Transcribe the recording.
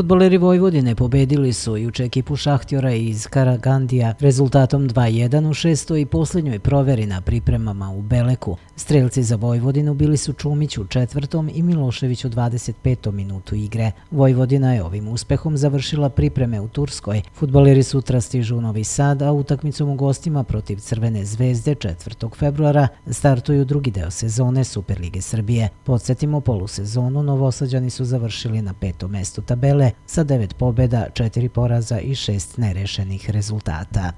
Futboleri Vojvodine pobedili su juče ekipu Šahtjora iz Karagandija rezultatom 2-1 u šestoj i posljednjoj proveri na pripremama u Beleku. Strelci za Vojvodinu bili su Čumić u četvrtom i Milošević u 25. minutu igre. Vojvodina je ovim uspehom završila pripreme u Turskoj. Futboleri sutra stižu u Novi Sad, a utakmicom u gostima protiv Crvene zvezde 4. februara startuju drugi deo sezone Superlige Srbije. Podsjetimo, polusezonu Novosađani su završili na petom mestu tabele sa devet pobjeda, četiri poraza i šest nerešenih rezultata.